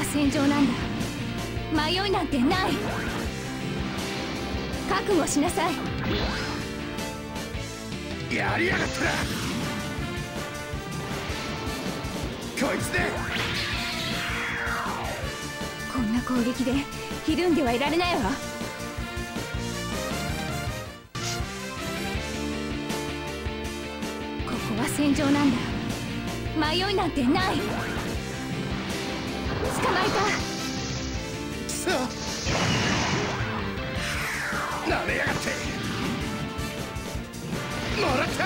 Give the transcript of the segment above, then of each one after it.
は戦場なんだ。迷いなんてない。覚悟しなさい。やりやがったな。こいつでこんな攻撃でひるんではいられないわ。ここは戦場なんだ。迷いなんてない捕まえたくそなめやがってもらった。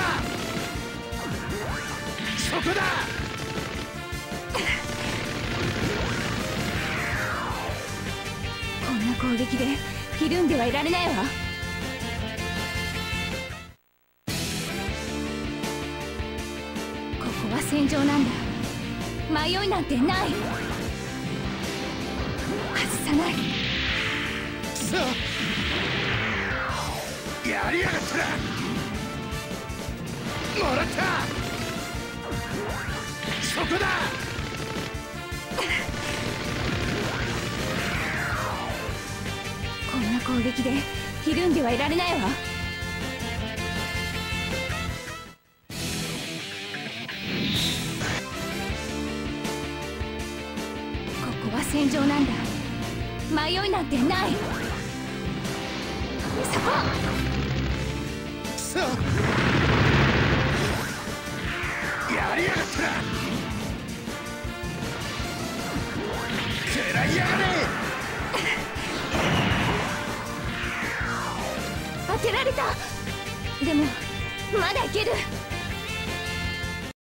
そこだ。こんな攻撃でひるんではいられないわ。ここは戦場なんだ。迷いなんてない。さないくそやりやがった。なもらった。そこだ。こんな攻撃でひるんではいられないわ。ここは戦場なんだ。迷いなんてない。そこ。やりやがった。な食らいやがれ。当てられた。でもまだいける